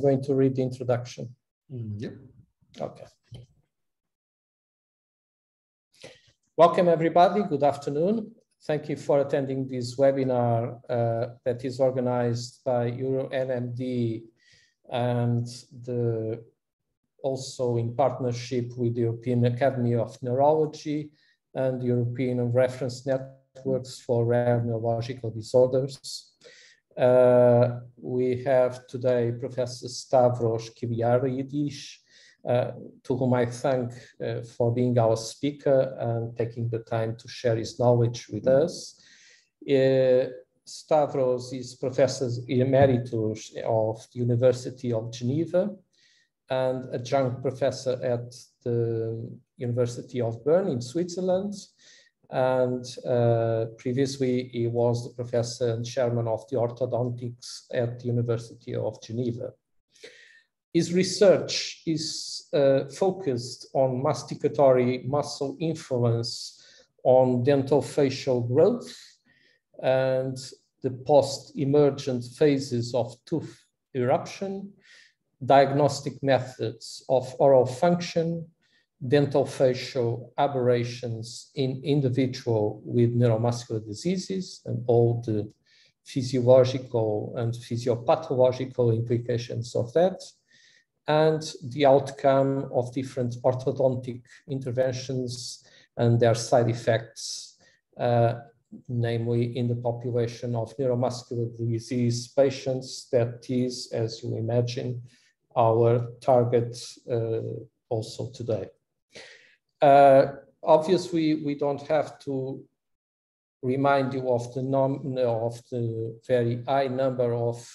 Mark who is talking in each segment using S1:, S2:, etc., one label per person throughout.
S1: going to read the introduction.
S2: Mm, yeah.
S1: Okay. Welcome, everybody. Good afternoon. Thank you for attending this webinar uh, that is organized by EuroNMD and the, also in partnership with the European Academy of Neurology and the European Reference Networks for Rare Neurological Disorders. Uh, we have today Professor Stavros Kiliaridis, uh, to whom I thank uh, for being our speaker and taking the time to share his knowledge with us. Uh, Stavros is Professor Emeritus of the University of Geneva and adjunct professor at the University of Bern in Switzerland. And uh, previously, he was the professor and chairman of the orthodontics at the University of Geneva. His research is uh, focused on masticatory muscle influence on dentofacial growth and the post-emergent phases of tooth eruption, diagnostic methods of oral function, dentofacial aberrations in individual with neuromuscular diseases and all the physiological and physiopathological implications of that, and the outcome of different orthodontic interventions and their side effects, uh, namely in the population of neuromuscular disease patients, that is, as you imagine, our target uh, also today. Uh, obviously, we don't have to remind you of the, num of the very high number of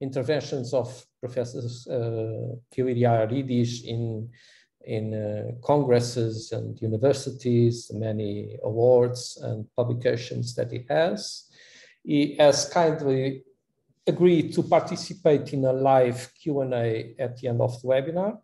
S1: interventions of Professor uh, in, in uh, congresses and universities, many awards and publications that he has. He has kindly agreed to participate in a live Q&A at the end of the webinar.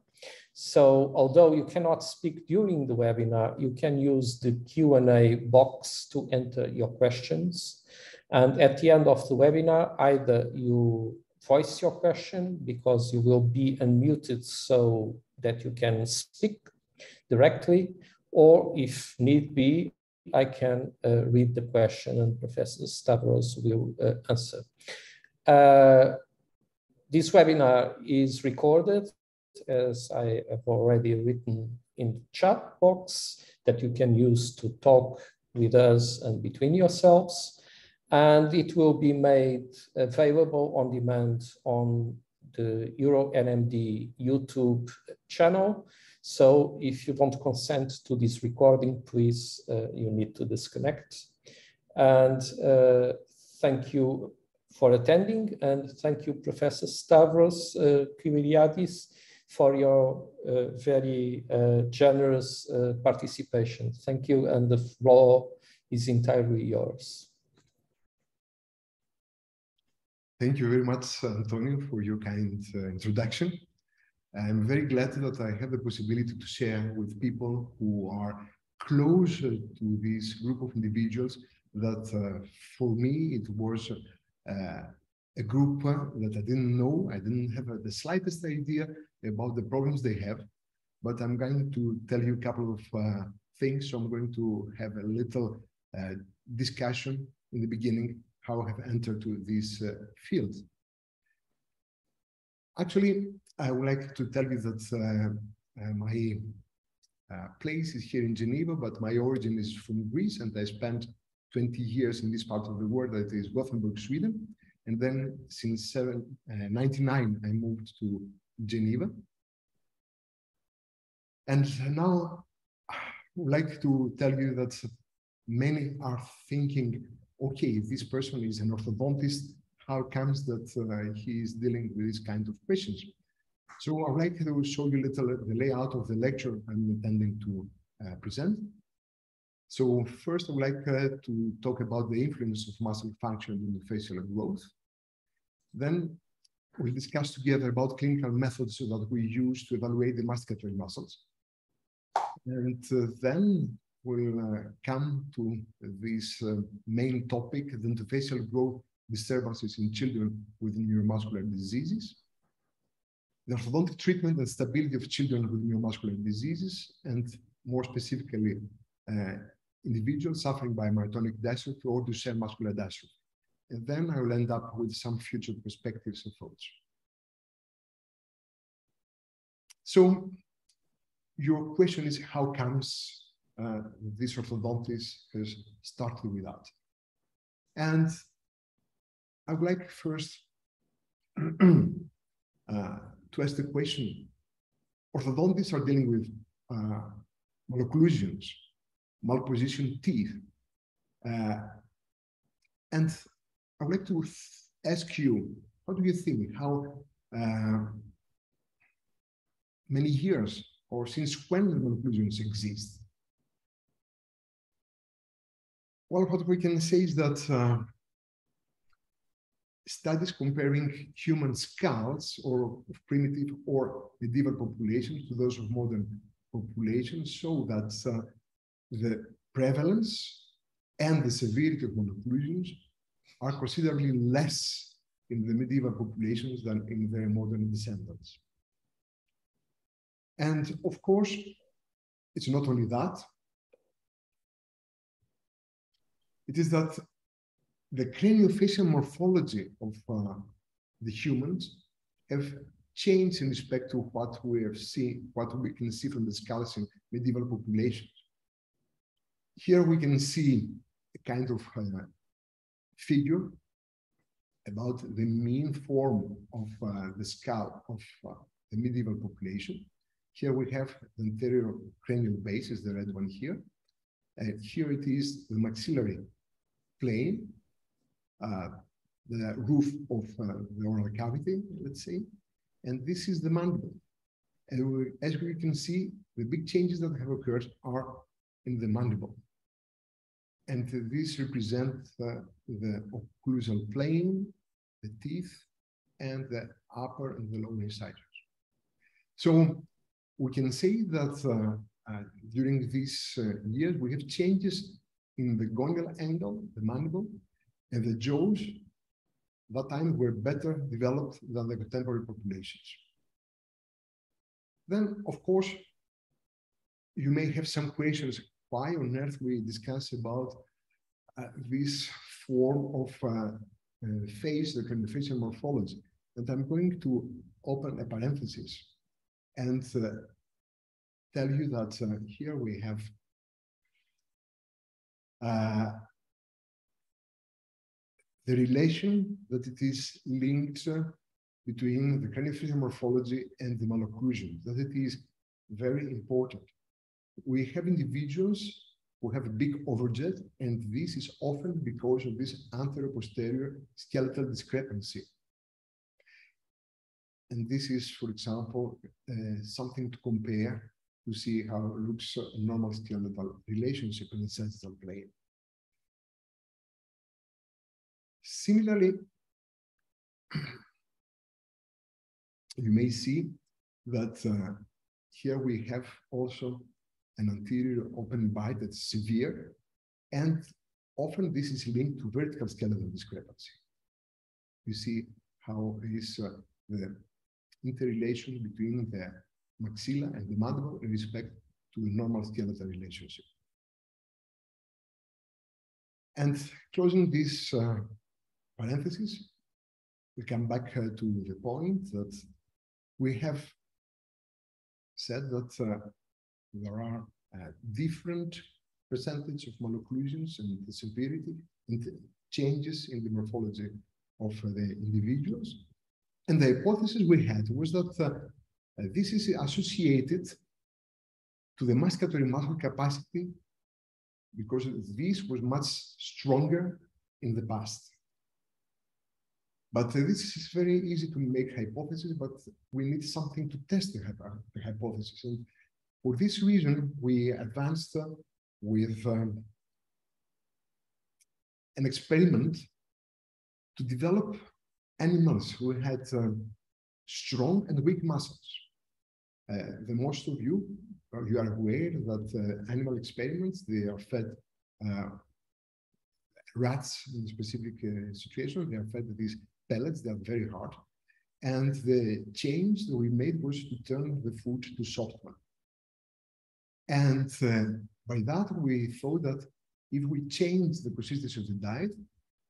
S1: So although you cannot speak during the webinar, you can use the Q&A box to enter your questions. And at the end of the webinar, either you voice your question because you will be unmuted so that you can speak directly, or if need be, I can uh, read the question and Professor Stavros will uh, answer. Uh, this webinar is recorded as I have already written in the chat box that you can use to talk with us and between yourselves. And it will be made available on demand on the EuroNMD YouTube channel. So if you don't consent to this recording, please, uh, you need to disconnect. And uh, thank you for attending and thank you, Professor Stavros uh, Kiliaridis, for your uh, very uh, generous uh, participation. Thank you, and the floor is entirely yours.
S2: Thank you very much, Antonio, for your kind introduction. I'm very glad that I have the possibility to share with people who are closer to this group of individuals that uh, for me it was uh, a group that I didn't know, I didn't have the slightest idea about the problems they have, but I'm going to tell you a couple of uh, things. So I'm going to have a little uh, discussion in the beginning, how I have entered to this uh, field. Actually, I would like to tell you that uh, uh, my uh, place is here in Geneva, but my origin is from Greece and I spent 20 years in this part of the world, that is Gothenburg, Sweden. And then since seven, 99, I moved to Geneva. And now I would like to tell you that many are thinking, okay, this person is an orthodontist, how comes that uh, he is dealing with this kind of patients? So I'd like to show you a little the layout of the lecture I'm intending to uh, present. So first, I would like uh, to talk about the influence of muscle function in the facial growth. Then we'll discuss together about clinical methods that we use to evaluate the masticatory muscles. And uh, then we'll uh, come to this uh, main topic, the interfacial growth disturbances in children with neuromuscular diseases. the orthodontic treatment and stability of children with neuromuscular diseases, and more specifically, uh, individuals suffering by myotonic dystrophy or Duchenne muscular dystrophy. And then I will end up with some future perspectives and thoughts. So your question is how comes uh, this orthodontist has started with that? And I would like first uh, to ask the question, orthodontists are dealing with uh, malocclusions, malpositioned teeth. Uh, and I would like to ask you, how do you think, how uh, many years or since when malocclusions exist? Well, what we can say is that uh, studies comparing human skulls or primitive or medieval populations to those of modern populations show that uh, the prevalence and the severity of malocclusions are considerably less in the medieval populations than in their modern descendants. And of course, it's not only that, it is that the craniofacial morphology of uh, the humans have changed in respect to what we have seen, what we can see from the skulls in medieval populations. Here we can see a kind of uh, figure about the mean form of uh, the skull of uh, the medieval population. Here we have the anterior cranial base, is the red one here. And here it is the maxillary plane, uh, the roof of uh, the oral cavity, let's say. And this is the mandible. And we, as we can see, the big changes that have occurred are in the mandible. And these represent uh, the occlusal plane, the teeth, and the upper and the lower incisors. So we can say that uh, uh, during these uh, years, we have changes in the gonial angle, the mandible, and the jaws that time were better developed than the contemporary populations. Then, of course, you may have some questions. Why on earth we discuss about uh, this form of uh, uh, face, the craniofacial morphology? And I'm going to open a parenthesis and uh, tell you that uh, here we have uh, the relation that it is linked between the craniofacial morphology and the malocclusion, that it is very important. We have individuals who have a big overjet, and this is often because of this anterior-posterior skeletal discrepancy. And this is, for example, uh, something to compare to see how it looks a normal skeletal relationship in the sagittal plane. Similarly, you may see that uh, here we have also an anterior open bite that's severe, and often this is linked to vertical skeletal discrepancy. You see how is uh, the interrelation between the maxilla and the mandible in respect to the normal skeletal relationship. And closing this uh, parenthesis, we come back uh, to the point that we have said that uh, there are uh, different percentage of malocclusions and the severity and changes in the morphology of uh, the individuals. And the hypothesis we had was that uh, uh, this is associated to the masticatory muscle capacity because this was much stronger in the past. But uh, this is very easy to make hypothesis, but we need something to test the, the hypothesis. And for this reason, we advanced uh, with um, an experiment to develop animals who had uh, strong and weak muscles. Uh, the most of you, uh, you are aware that uh, animal experiments, they are fed uh, rats in a specific situation. they are fed these pellets, they are very hard. And the change that we made was to turn the food to soft one. And uh, by that, we thought that if we change the consistency of the diet,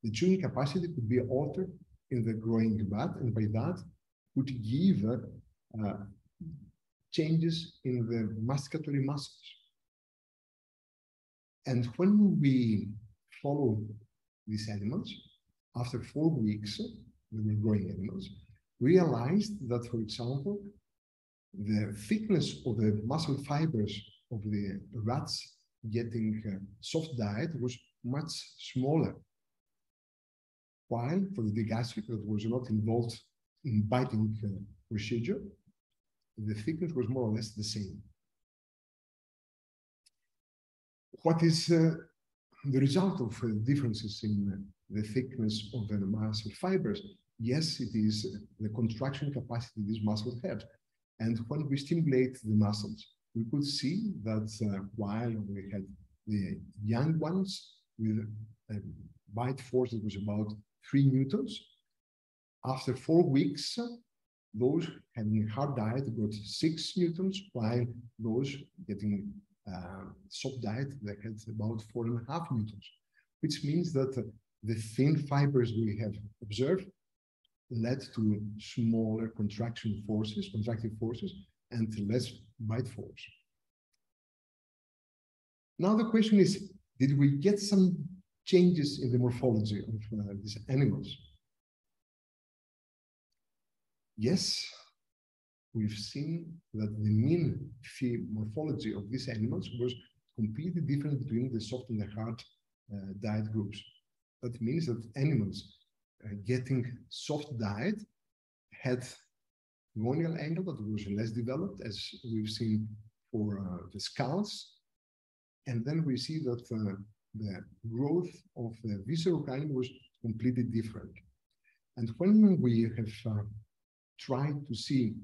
S2: the chewing capacity could be altered in the growing vat, and by that would give uh, changes in the masticatory muscles. And when we follow these animals, after four weeks, they were growing animals, realized that, for example, the thickness of the muscle fibers of the rats getting uh, soft diet was much smaller. While for the digastric that was not involved in biting uh, procedure, the thickness was more or less the same. What is uh, the result of uh, differences in the thickness of the muscle fibers? Yes, it is the contraction capacity these muscles have. And when we stimulate the muscles, we could see that uh, while we had the young ones with a bite force that was about three newtons, after four weeks, those having hard diet got six newtons, while those getting uh, soft diet, they had about four and a half newtons, which means that the thin fibers we have observed led to smaller contraction forces, contractive forces, and less bite force. Now the question is, did we get some changes in the morphology of uh, these animals? Yes, we've seen that the mean morphology of these animals was completely different between the soft and the hard uh, diet groups. That means that animals uh, getting soft diet had gonial angle that was less developed, as we've seen for uh, the skulls. And then we see that uh, the growth of the visceral cranium was completely different. And when we have uh, tried to see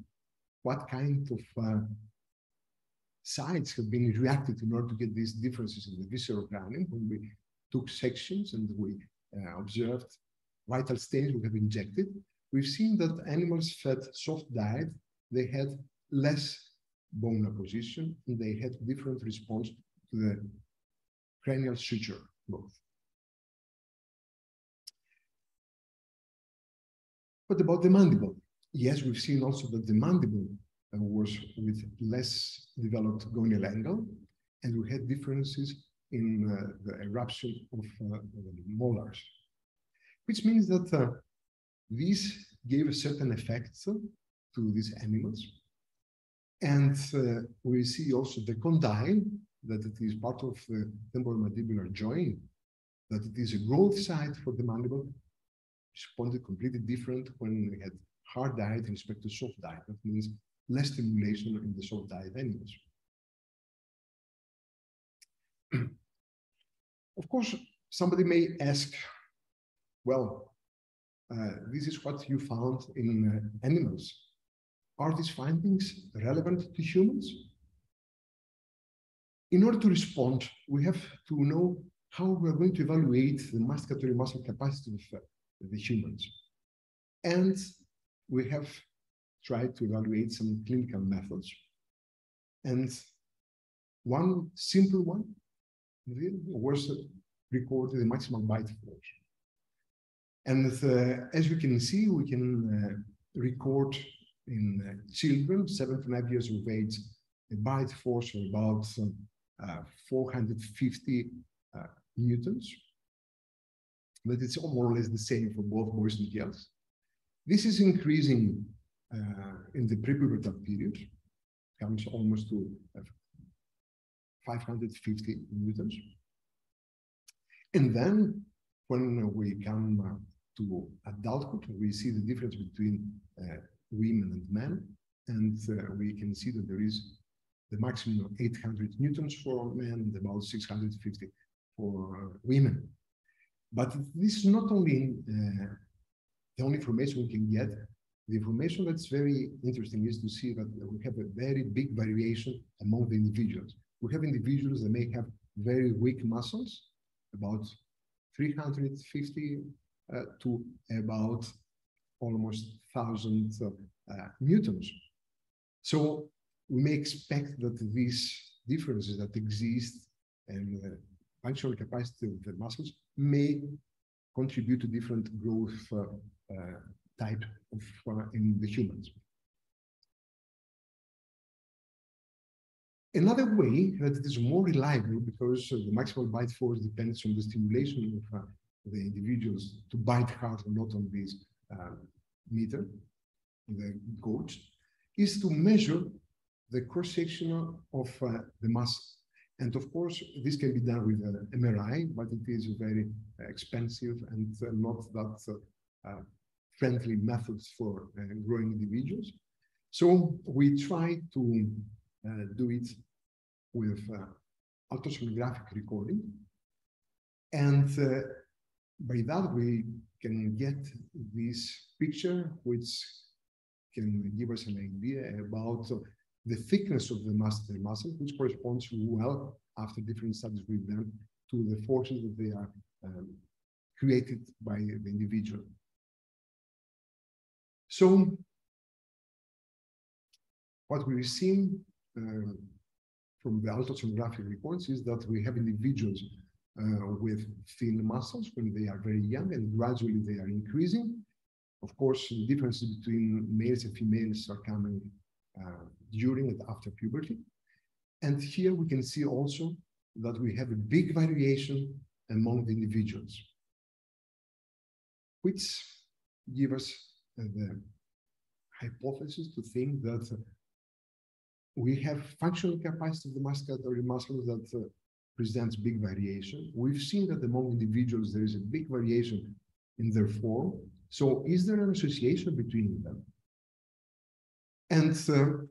S2: what kind of uh, sites have been reacted in order to get these differences in the visceral cranium, when we took sections and we uh, observed vital stains we have injected, we've seen that animals fed soft diet, they had less bone apposition and they had different response to the cranial suture growth. What about the mandible? Yes, we've seen also that the mandible uh, was with less developed gonial angle, and we had differences in uh, the eruption of uh, molars, which means that uh, these gave a certain effect to these animals. And uh, we see also the condyle, that it is part of the temporomandibular joint, that it is a growth site for the mandible, responded completely different when we had hard diet in respect to soft diet. That means less stimulation in the soft diet animals. of course, somebody may ask, well, uh, this is what you found in uh, animals. Are these findings relevant to humans? In order to respond, we have to know how we're going to evaluate the masticatory muscle capacity of uh, the humans. And we have tried to evaluate some clinical methods. And one simple one was recorded the maximal bite force. And uh, as you can see, we can uh, record in uh, children, seven to nine years of age, a bite force of about uh, 450 uh, newtons. But it's all more or less the same for both boys and girls. This is increasing uh, in the prepubertal period, comes almost to 550 newtons. And then when we come uh, to adulthood, we see the difference between uh, women and men. And uh, we can see that there is the maximum of 800 newtons for men and about 650 for women. But this is not only uh, the only information we can get. The information that's very interesting is to see that we have a very big variation among the individuals. We have individuals that may have very weak muscles, about 350 uh, to about almost 1,000 uh, newtons. So we may expect that these differences that exist and uh, functional capacity of the muscles may contribute to different growth uh, uh, type of uh, in the humans. Another way that it is more reliable because the maximal bite force depends on the stimulation of uh, the individuals to bite hard or not on this uh, meter, the gauge, is to measure the cross-section of uh, the muscle. And of course, this can be done with an MRI, but it is very expensive and uh, not that uh, friendly methods for uh, growing individuals. So we try to uh, do it with uh, ultrasonographic recording. And uh, by that, we can get this picture, which can give us an idea about the thickness of the masseter muscle, which corresponds well after different studies we've done to the forces that they are um, created by the individual. So what we've seen uh, from the ultrasonographic reports is that we have individuals uh, with thin muscles when they are very young and gradually they are increasing. Of course, the differences between males and females are coming uh, during and after puberty. And here we can see also that we have a big variation among the individuals, which give us uh, the hypothesis to think that we have functional capacity of the masticatory muscles that uh, presents big variation. We've seen that among individuals, there is a big variation in their form. So is there an association between them? And uh,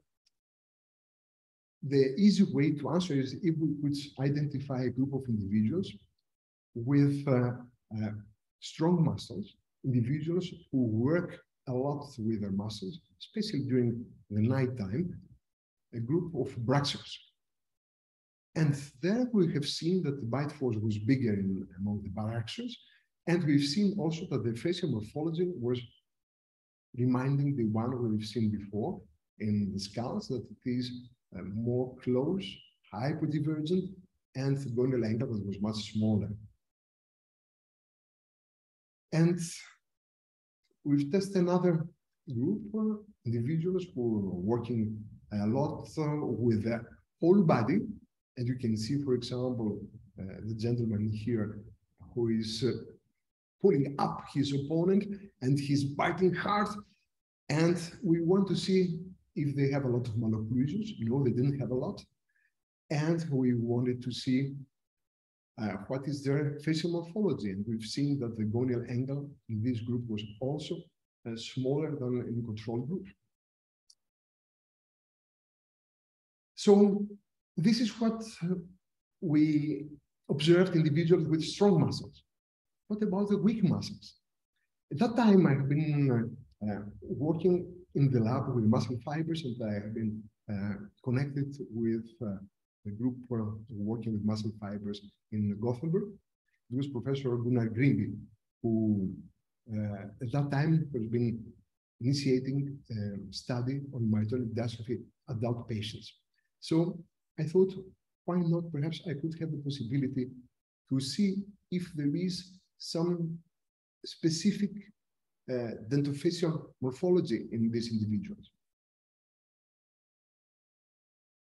S2: the easy way to answer is if we could identify a group of individuals with uh, uh, strong muscles, individuals who work a lot with their muscles, especially during the nighttime, a group of bruxists. And there we have seen that the bite force was bigger in, among the bruxists, and we've seen also that the facial morphology was reminding the one we've seen before in the skulls, that it is uh, more close, hypodivergent, and the gonial angle was much smaller. And we've tested another group of individuals who were working a lot with the whole body. And you can see, for example, uh, the gentleman here who is uh, pulling up his opponent and he's biting hard. And we want to see if they have a lot of malocclusions. No, they didn't have a lot. And we wanted to see uh, what is their facial morphology. And we've seen that the gonial angle in this group was also uh, smaller than in the control group. So this is what we observed individuals with strong muscles. What about the weak muscles? At that time, I've been uh, working in the lab with muscle fibers, and I have been uh, connected with uh, the group working with muscle fibers in Gothenburg. It was Professor Gunnar Grimby, who uh, at that time has been initiating a study on myotonic dystrophy adult patients. So I thought, why not? Perhaps I could have the possibility to see if there is some specific uh, dentofacial morphology in these individuals.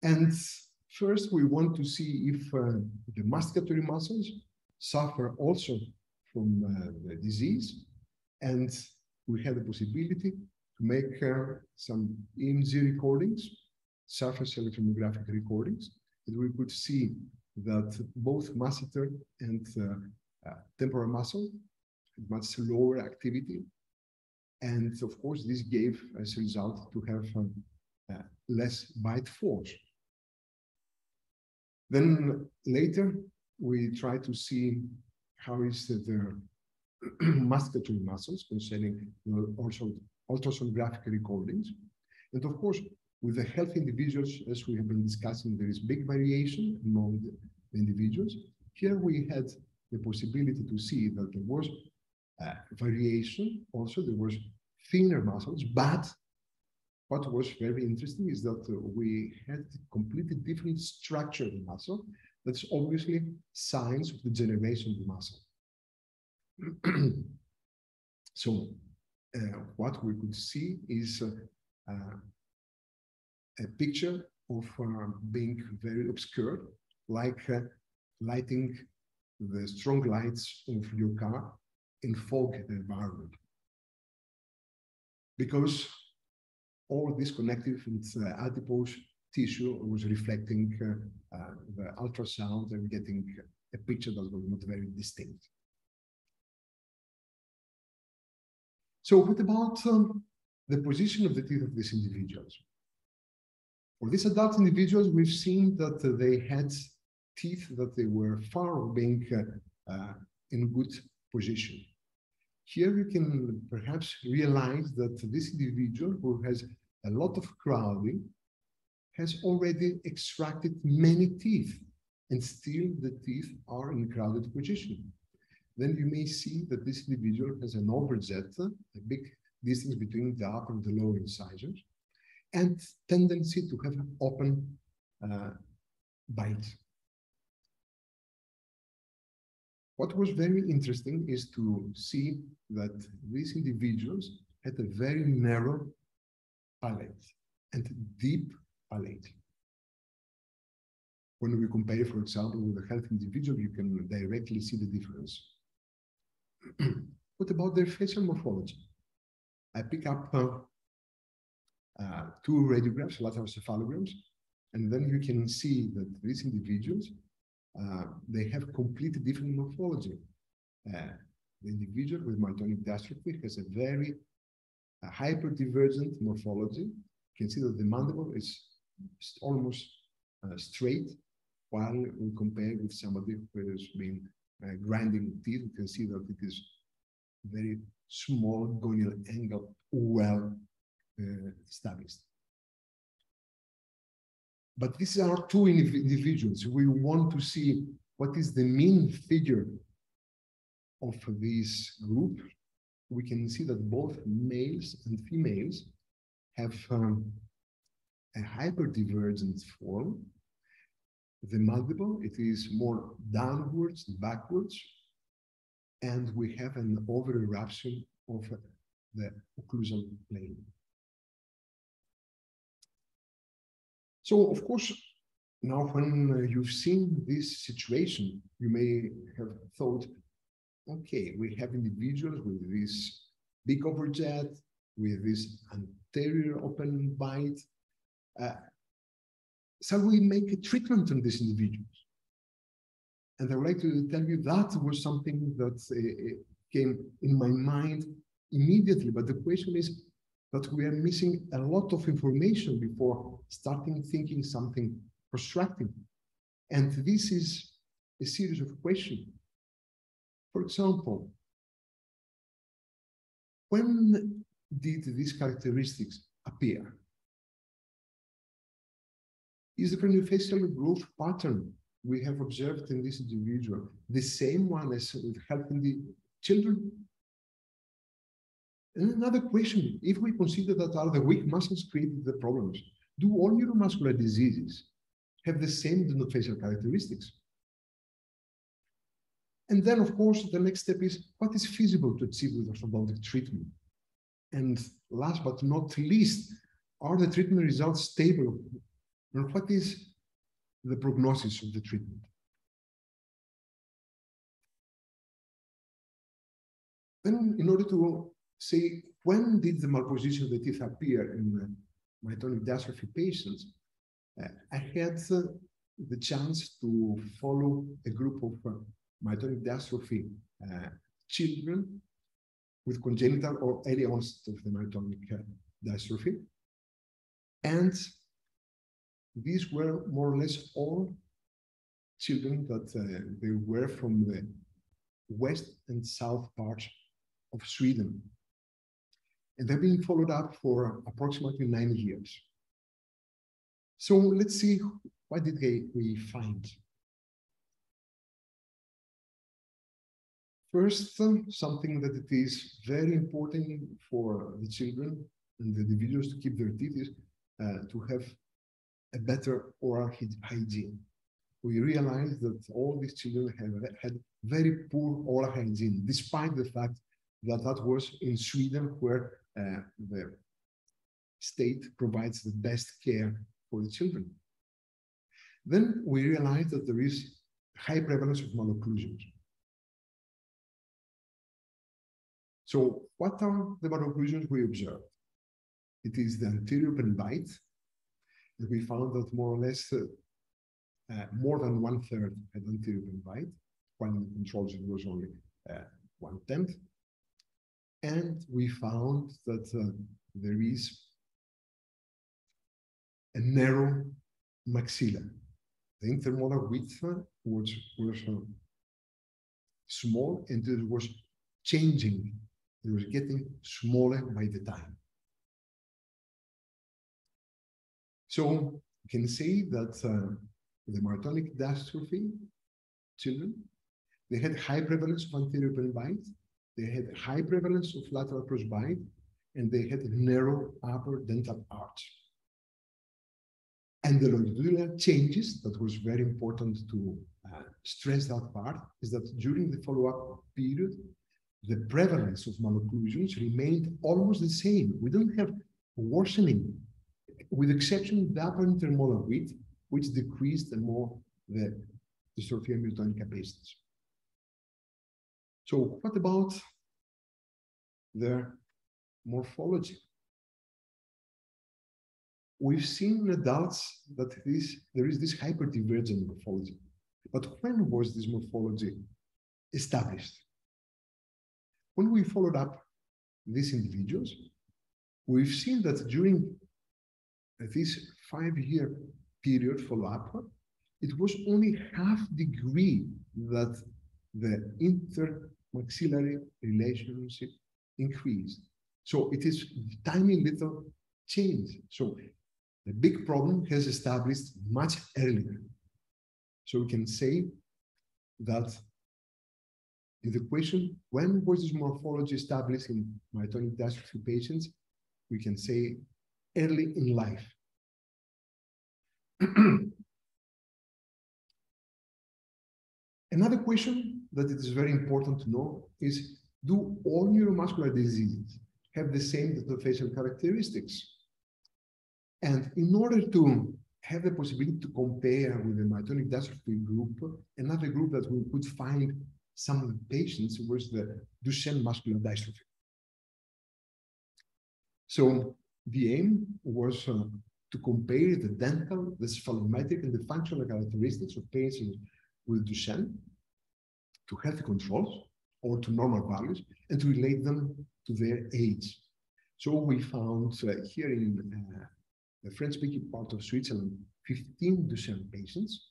S2: And first, we want to see if uh, the masticatory muscles suffer also from uh, the disease. And we had the possibility to make uh, some EMG recordings surface electromyographic recordings, and we could see that both masseter and uh, uh, temporal muscle had much lower activity. And of course, this gave as a result to have um, uh, less bite force. Then later, we try to see how is the, the masticatory muscles concerning also ultrasonographic recordings. And of course, with the healthy individuals, as we have been discussing, there is big variation among the individuals. Here we had the possibility to see that there was uh, variation. Also, there was thinner muscles, but what was very interesting is that we had completely different structure of the muscle. That's obviously signs of the generation of the muscle. so uh, what we could see is uh, uh, a picture of uh, being very obscured, like uh, lighting the strong lights of your car in fog environment. Because all this connective and uh, adipose tissue was reflecting uh, uh, the ultrasound and getting a picture that was not very distinct. So what about um, the position of the teeth of these individuals? For these adult individuals, we've seen that they had teeth that they were far from being uh, uh, in good position. Here you can perhaps realize that this individual who has a lot of crowding has already extracted many teeth and still the teeth are in crowded position. Then you may see that this individual has an overjet, a big distance between the upper and the lower incisors, and tendency to have open uh. What was very interesting is to see that these individuals had a very narrow palate and deep palate. When we compare, for example, with a healthy individual, you can directly see the difference. what about their facial morphology? I pick up uh, uh, two radiographs, lateral cephalograms, and then you can see that these individuals, uh, they have completely different morphology. Uh, the individual with myotonic dystrophy has a very uh, hyperdivergent morphology. You can see that the mandible is almost uh, straight, while we compare with somebody who has been grinding teeth, you can see that it is very small gonial angle, well established. But these are two individuals. We want to see what is the mean figure of this group. We can see that both males and females have um, a hyperdivergent form. The mandible, it is more downwards, backwards, and we have an over eruption of the occlusal plane. So, of course, now when you've seen this situation, you may have thought, okay, we have individuals with this big overjet, with this anterior open bite. Uh, shall we make a treatment on these individuals? And I would like to tell you that was something that uh, came in my mind immediately. But the question is that we are missing a lot of information before starting thinking something constructive. And this is a series of questions. For example, when did these characteristics appear? Is the craniofacial growth pattern we have observed in this individual the same one as with helping the children? And another question, if we consider that are the weak muscles created the problems, do all neuromuscular diseases have the same dentofacial characteristics? And then, of course, the next step is what is feasible to achieve with orthodontic treatment? And last but not least, are the treatment results stable? And what is the prognosis of the treatment. Then, in order to say when did the malposition of the teeth appear in the myotonic dystrophy patients, uh, I had uh, the chance to follow a group of uh, myotonic dystrophy uh, children with congenital or early onset of the myotonic uh, dystrophy. And these were more or less all children that uh, they were from the west and south parts of Sweden. And they've been followed up for approximately nine years. So let's see what did they, we find. First, something that it is very important for the children and the individuals to keep their teeth is uh, to have a better oral hygiene. We realized that all these children have had very poor oral hygiene, despite the fact that that was in Sweden where uh, the state provides the best care for the children. Then we realized that there is high prevalence of malocclusions. So what are the malocclusions we observed? It is the anterior bite. We found that more or less uh, uh, more than one third had anterior in the controls it was only uh, one tenth. And we found that uh, there is a narrow maxilla. The intermolar width was, was uh, small and it was changing. It was getting smaller by the time. So you can say that uh, the myotonic dystrophy children, they had high prevalence of anterior bite, they had a high prevalence of lateral crossbite, and they had a narrow upper dental arch. And the longitudinal changes, that was very important to uh, stress that part, is that during the follow-up period, the prevalence of malocclusions remained almost the same. We don't have worsening, with exception of the upper intermolar width, which decreased the more the dystrophia myotonica patients. So what about their morphology? We've seen in adults that this, there is this hyperdivergent morphology. But when was this morphology established? When we followed up these individuals, we've seen that during this five-year period follow-up, it was only half degree that the intermaxillary relationship increased. So it is tiny little change. So the big problem has established much earlier. So we can say that in the question, when was this morphology established in myotonic dystrophy patients? We can say early in life. Another question that it is very important to know is, do all neuromuscular diseases have the same facial characteristics? And in order to have the possibility to compare with the myotonic dystrophy group, another group that we could find some patients was the Duchenne muscular dystrophy. So the aim was uh, to compare the dental, the cephalometric, and the functional characteristics of patients with Duchenne to healthy controls or to normal values and to relate them to their age. So we found uh, here in uh, the French-speaking part of Switzerland, 15 Duchenne patients.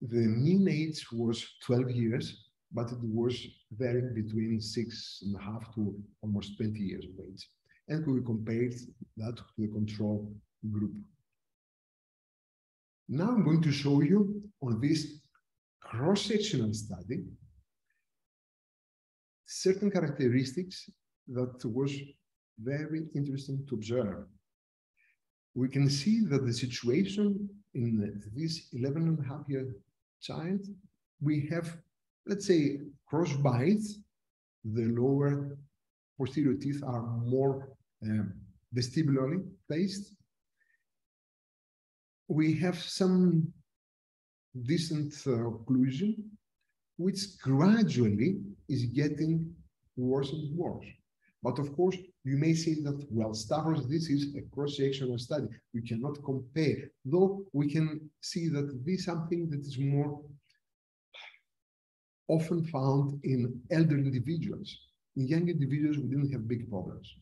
S2: The mean age was 12 years, but it was varying between six and a half to almost 20 years of age and we compared that to the control group. Now I'm going to show you on this cross-sectional study certain characteristics that was very interesting to observe. We can see that the situation in this 11 and a half year child, we have, let's say, cross bites. The lower posterior teeth are more um, vestibularly placed. We have some distant uh, occlusion, which gradually is getting worse and worse. But of course, you may say that, well, Stavros, this is a cross-sectional study. We cannot compare, though we can see that this is something that is more often found in elder individuals. In young individuals, we didn't have big problems.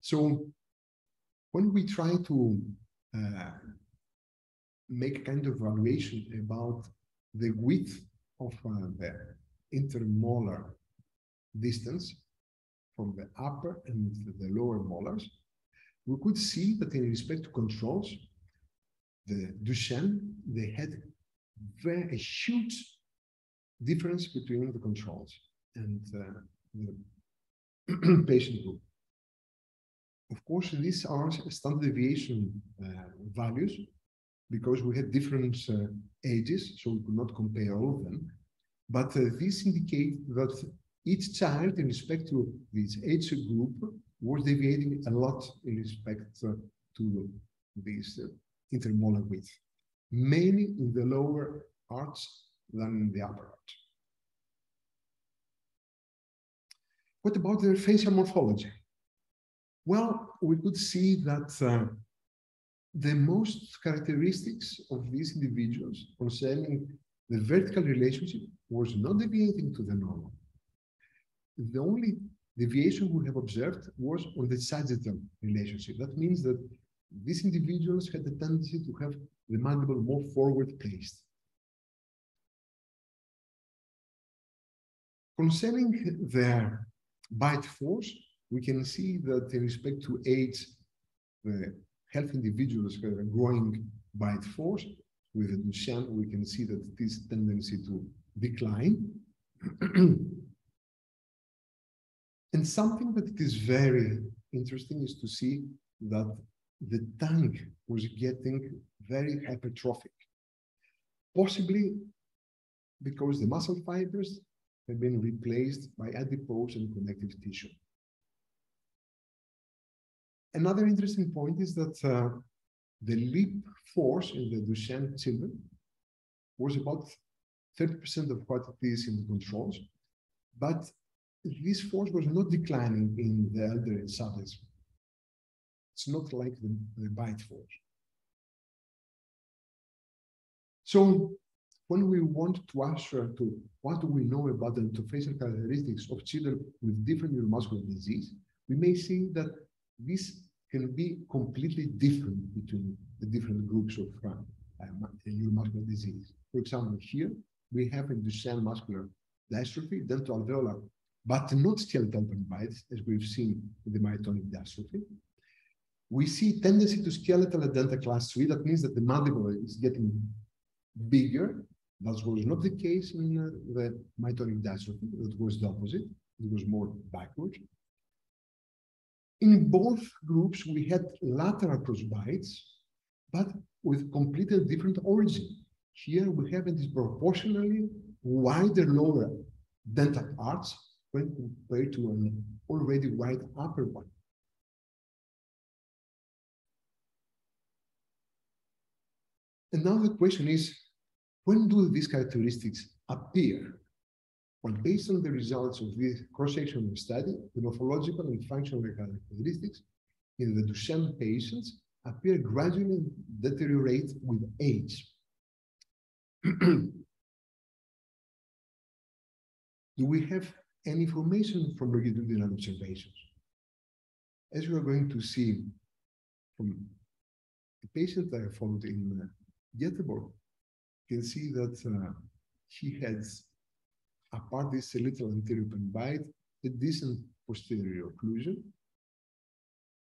S2: So when we try to uh, make kind of evaluation about the width of uh, the intermolar distance from the upper and the lower molars, we could see that in respect to controls, the Duchenne, they had very a huge difference between the controls and uh, the patient group. Of course, these are standard deviation uh, values because we had different uh, ages, so we could not compare all of them. But uh, these indicate that each child in respect to this age group was deviating a lot in respect uh, to this intermolar width, mainly in the lower arch than in the upper arch. What about their facial morphology? Well, we could see that uh, the most characteristics of these individuals concerning the vertical relationship was not deviating to the normal. The only deviation we have observed was on the sagittal relationship. That means that these individuals had the tendency to have the mandible more forward placed. Concerning their bite force, we can see that in respect to age, the healthy individuals have a growing bite force. With Duchenne, we can see that this tendency to decline. and something that is very interesting is to see that the tongue was getting very hypertrophic, possibly because the muscle fibers have been replaced by adipose and connective tissue. Another interesting point is that uh, the lip force in the Duchenne children was about 30% of what it is in the controls, but this force was not declining in the elderly subjects. It's not like the, the bite force. So when we want to answer to what do we know about the dentofacial characteristics of children with different neuromuscular disease, we may see that this can be completely different between the different groups of uh, uh, neuromuscular disease. For example, here we have in Duchenne muscular dystrophy, dental alveolar, but not skeletal bites, as we've seen in the myotonic dystrophy. We see tendency to skeletal and dental class 3. That means that the mandible is getting bigger. That was not the case in uh, the myotonic dystrophy. That was the opposite. It was more backward. In both groups, we had lateral crossbites, but with completely different origin. Here we have a disproportionately wider lower dental arch when compared to an already wide upper one. And now the question is, when do these characteristics appear? Well, based on the results of this cross-sectional study, the morphological and functional characteristics in the Duchenne patients appear gradually deteriorate with age. do we have any information from longitudinal observations? As you are going to see from the patient that I found in Göteborg, you can see that uh, he has, apart this little anterior bite, a decent posterior occlusion.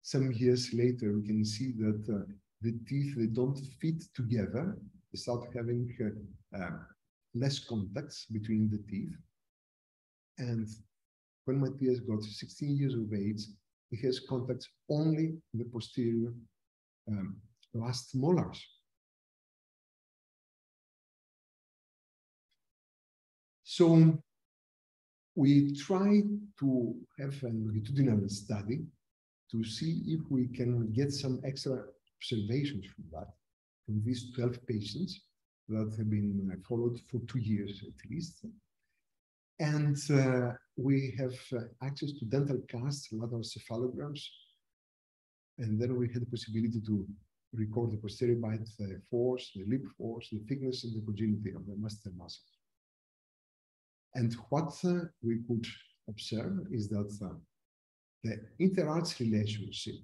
S2: Some years later, we can see that uh, the teeth, they don't fit together. They start having uh, uh less contacts between the teeth. And when Matthias got 16 years of age, he has contacts only in the posterior um, last molars. So we try to have a longitudinal study to see if we can get some extra observations from that, from these 12 patients that have been followed for two years at least. And uh, we have uh, access to dental casts, lateral cephalograms. And then we had the possibility to record the posterior bite the force, the lip force, the thickness, and the congruity of the masseter muscles. And what uh, we could observe is that uh, the interarch relationship,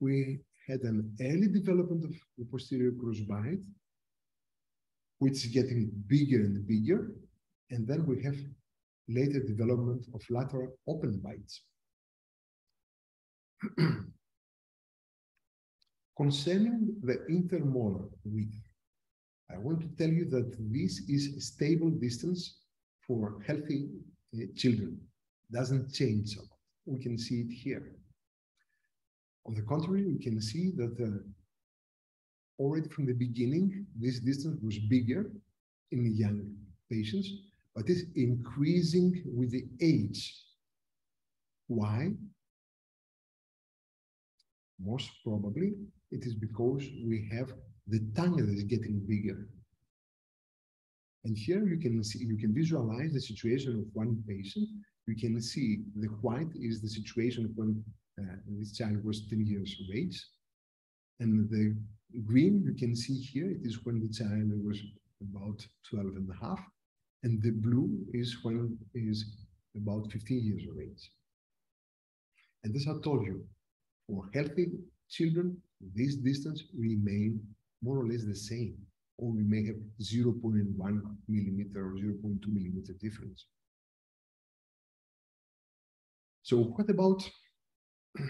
S2: we had an early development of the posterior crossbite, which is getting bigger and bigger, and then we have later development of lateral open bites. Concerning the intermolar width, I want to tell you that this is a stable distance for healthy uh, children. Doesn't change a lot. We can see it here. On the contrary, we can see that uh, already from the beginning, this distance was bigger in young patients, but is increasing with the age. Why? Most probably, it is because we have the tongue that is getting bigger. And here you can see, you can visualize the situation of one patient. You can see the white is the situation when uh, this child was 10 years of age. And the green you can see here, it is when the child was about 12 and a half. And the blue is when is about 15 years of age. And as I told you, for healthy children, this distance remain more or less the same, or we may have 0.1 millimeter or 0.2 millimeter difference. So what about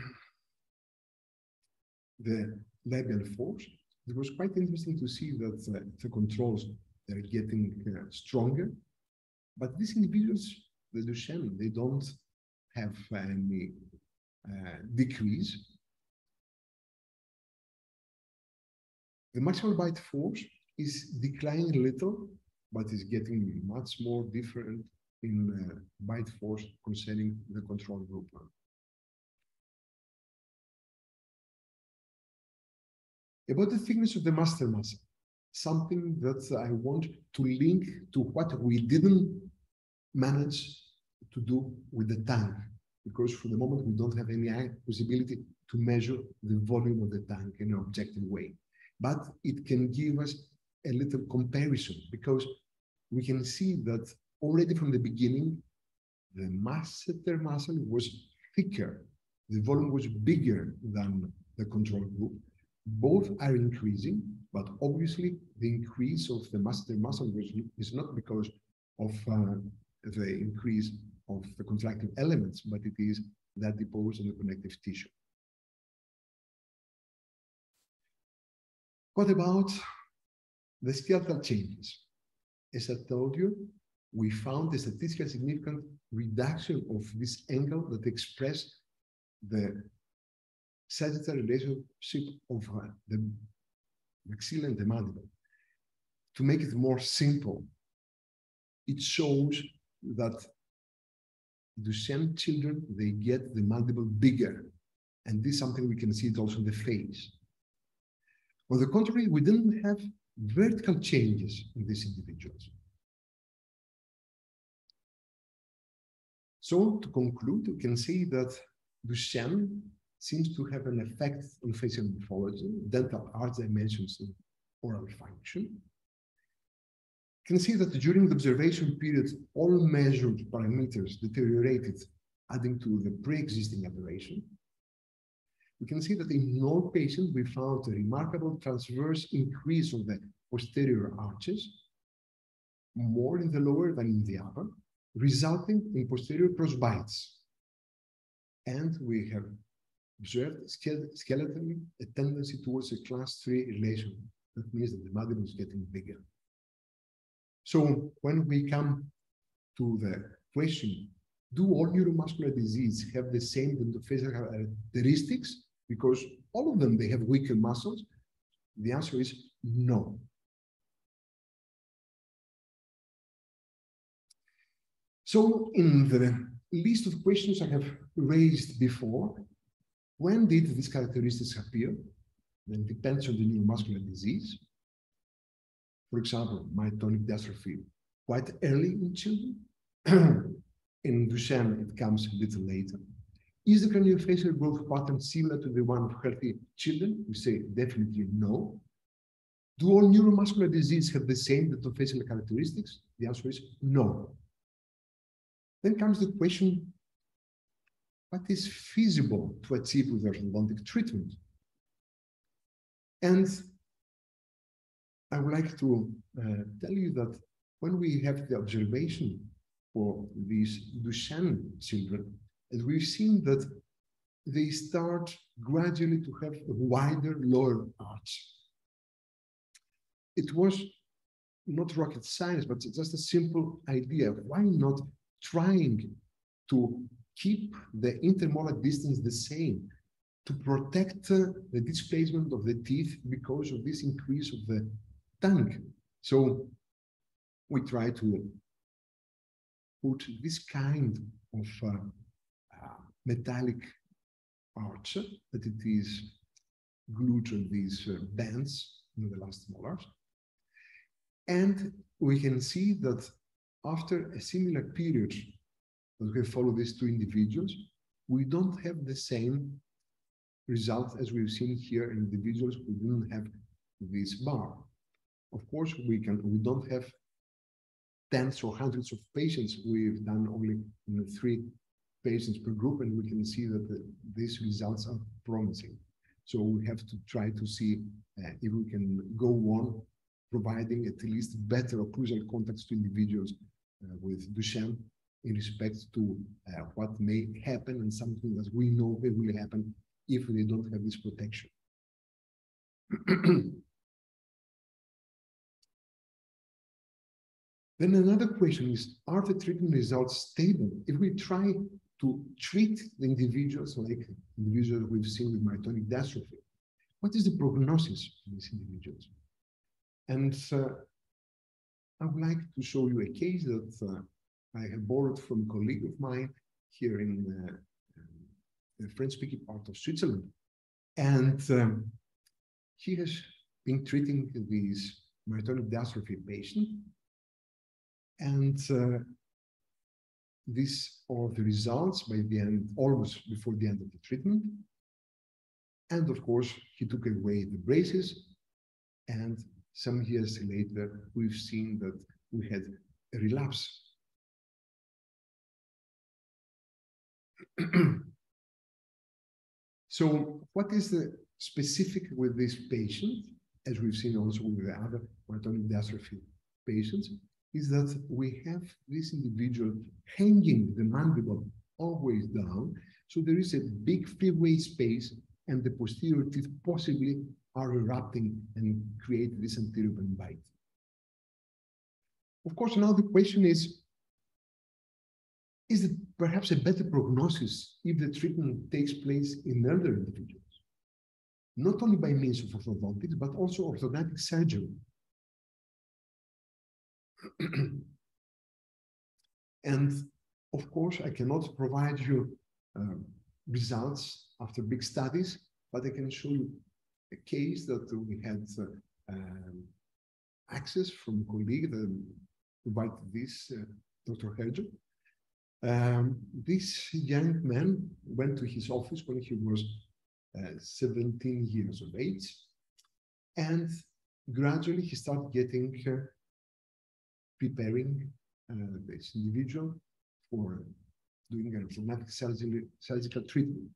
S2: the labial force? It was quite interesting to see that uh, the controls are getting uh, stronger, but these individuals, the Duchenne, they don't have any uh, decrease The maximal bite force is declining a little, but is getting much more different in uh, bite force concerning the control group. About the thickness of the masseter muscle, something that I want to link to what we didn't manage to do with the tank, because for the moment we don't have any possibility to measure the volume of the tank in an objective way but it can give us a little comparison because we can see that already from the beginning, the masseter muscle was thicker, the volume was bigger than the control group. Both are increasing, but obviously the increase of the masseter muscle was, is not because of uh, the increase of the contractile elements, but it is that deposed in the connective tissue. What about the skeletal changes? As I told you, we found a statistically significant reduction of this angle that expressed the sagittal relationship of uh, the maxilla and the mandible. To make it more simple, it shows that Duchenne children, they get the mandible bigger. And this is something we can see it also in the face. On the contrary, we didn't have vertical changes in these individuals. So to conclude, we can say that Duchenne seems to have an effect on facial morphology, dental arch dimensions, and oral function. You can see that during the observation period, all measured parameters deteriorated, adding to the pre-existing aberration we can see that in all patients, we found a remarkable transverse increase of the posterior arches, more in the lower than in the upper, resulting in posterior crossbites. And we have observed skeletally a tendency towards a class three relation. That means that the mandible is getting bigger. So when we come to the question, do all neuromuscular disease have the same dentofacial characteristics? Because all of them, they have weaker muscles? The answer is no. So in the list of questions I have raised before, when did these characteristics appear? Then it depends on the neuromuscular disease. For example, myotonic dystrophy, quite early in children. in Duchenne, it comes a little later. Is the craniofacial growth pattern similar to the one of healthy children? We say definitely no. Do all neuromuscular diseases have the same dentofacial characteristics? The answer is no. Then comes the question, what is feasible to achieve with orthodontic treatment? And I would like to uh, tell you that when we have the observation for these Duchenne children, and we've seen that they start gradually to have a wider lower arch. It was not rocket science, but just a simple idea. Why not trying to keep the intermolar distance the same to protect uh, the displacement of the teeth because of this increase of the tongue? So we try to put this kind of uh, metallic arch that it is glued to these uh, bands in the last molars. And we can see that after a similar period that we follow these two individuals, we don't have the same result as we've seen here in individuals who didn't have this bar. Of course, we can we don't have tens or hundreds of patients. We've done only three patients per group, and we can see that the, these results are promising. So we have to try to see uh, if we can go on providing at least better occlusal contacts to individuals uh, with Duchenne in respect to uh, what may happen and something that we know it will happen if they don't have this protection. then another question is, are the treatment results stable? If we try to treat the individuals like individuals we've seen with myotonic dystrophy, what is the prognosis of these individuals? And uh, I would like to show you a case that uh, I have borrowed from a colleague of mine here in uh, the French-speaking part of Switzerland. And um, he has been treating these myotonic dystrophy patient. And uh, these are the results by the end, almost before the end of the treatment. And of course, he took away the braces and some years later, we've seen that we had a relapse. so what is the specific with this patient, as we've seen also with the other myotonic dystrophy patients, is that we have this individual hanging the mandible always down. So there is a big freeway space and the posterior teeth possibly are erupting and create this anterior bite. Of course, now the question is, is it perhaps a better prognosis if the treatment takes place in elder individuals? Not only by means of orthodontics, but also orthognathic surgery. and of course, I cannot provide you uh, results after big studies, but I can show you a case that we had uh, um, access from a colleague that provided this, uh, Dr. Herger. Um, this young man went to his office when he was uh, 17 years of age, and gradually he started getting uh, preparing uh, this individual for doing a traumatic surgical, treatment.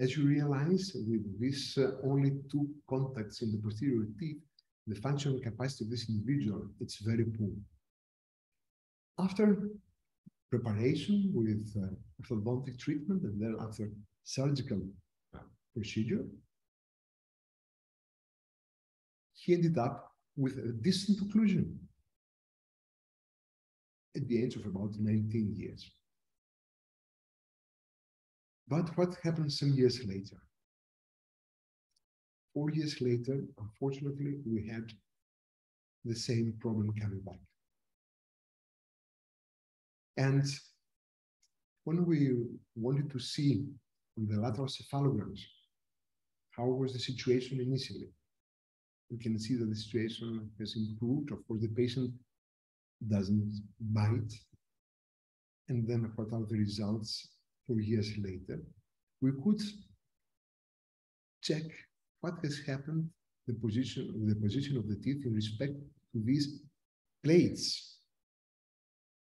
S2: As you realize, with these uh, only two contacts in the posterior teeth, the functional capacity of this individual, it's very poor. After preparation with uh, orthodontic treatment and then after surgical uh, procedure, he ended up with a distant occlusion at the age of about 19 years. But what happened some years later? Four years later, unfortunately, we had the same problem coming back. And when we wanted to see on the lateral cephalograms how was the situation initially, we can see that the situation has improved. Of course, the patient doesn't bite. And then what are the results four years later, we could check what has happened, the position, the position of the teeth in respect to these plates,